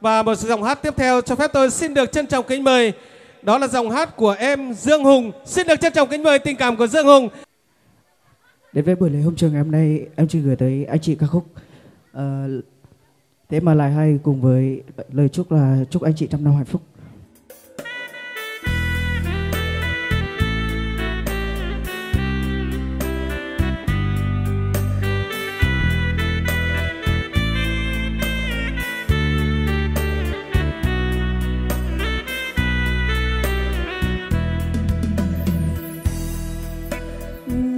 Và một dòng hát tiếp theo cho phép tôi xin được trân trọng kính mời đó là dòng hát của em Dương Hùng. Xin được trân trọng kính mời tình cảm của Dương Hùng. Đến với buổi lễ hôm trường ngày hôm nay em chỉ gửi tới anh chị ca khúc uh, Thế mà lại hay cùng với lời chúc là chúc anh chị trăm năm hạnh phúc.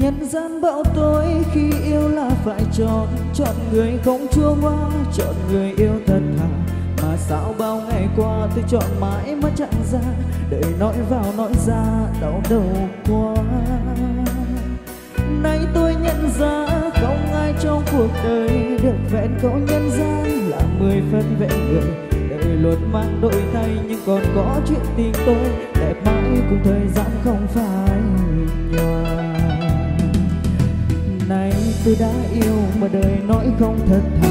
Nhân gian bão tối khi yêu là phải chọn. Chọn người không chua hoa chọn người yêu thật thà. Mà sao bao ngày qua tôi chọn mãi mà chẳng ra? Đợi nói vào nói ra, đau đầu quá. Nay tôi nhận ra, không ai trong cuộc đời được vẹn cậu nhân gian là mười phân vẹn người. Đời luôn mang đổi thay, nhưng còn có chuyện tình tôi. Đẹp mãi cùng thời gian không phải tôi đã yêu mà đời nói không thật thà.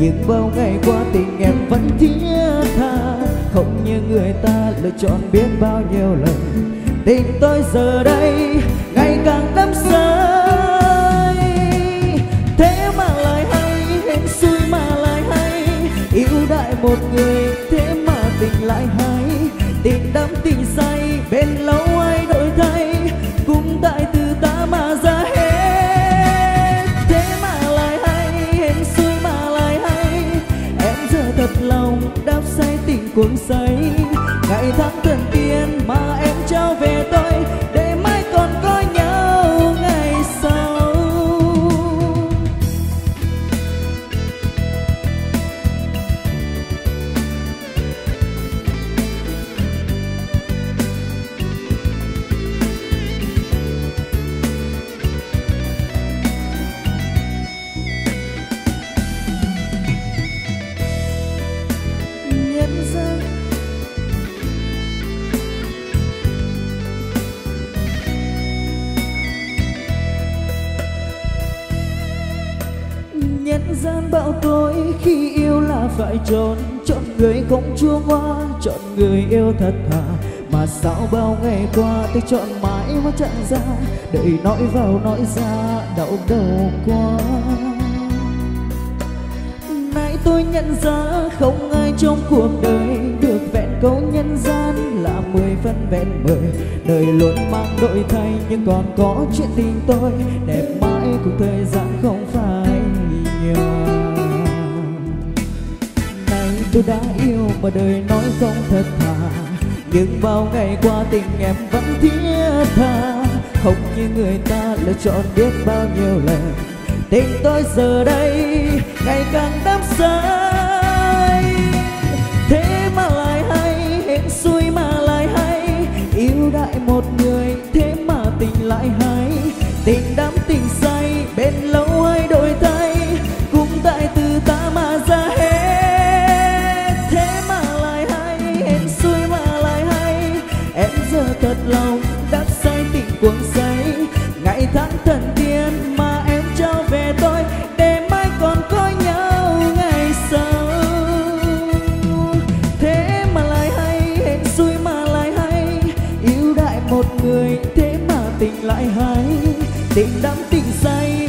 Nhưng bao ngày qua tình em vẫn thiết tha. Không như người ta lựa chọn biết bao nhiêu lần. Tình tôi giờ đây, ngày càng đắm say. Thế mà lại hay hên xui mà lại hay. Yêu đại một người, thế mà tình lại hay. Tình đắm tình say, bên lâu anh gian bão tối khi yêu là phải chọn chọn người không chua ngoa, chọn người yêu thật thà. Mà sao bao ngày qua, tôi chọn mãi mà chẳng ra đợi nói vào nói ra, đau đầu quá. Nay tôi nhận ra không ai trong cuộc đời được vẹn câu nhân gian là mười phân vẹn mười. Đời luôn mang đổi thay, nhưng còn có chuyện tình tôi. Đẹp mãi cùng thời gian không tôi đã yêu mà đời nói không thật thà. Nhưng bao ngày qua tình em vẫn thiết tha. Không như người ta lựa chọn biết bao nhiêu lần. Tình tôi giờ đây ngày càng đắm say. Thật lòng đắm say tình cuồng say. Ngày tháng thần tiên mà em trao về tôi để mai còn có nhau ngày sau. Thế mà lại hay, hẹn xui mà lại hay. Yêu đại một người, thế mà tình lại hay. Tình đắm tình say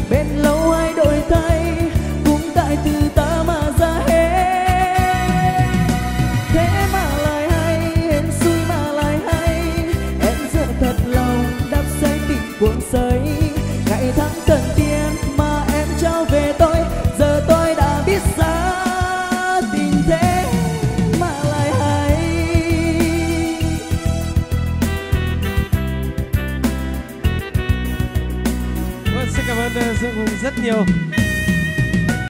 Dương Hùng rất nhiều.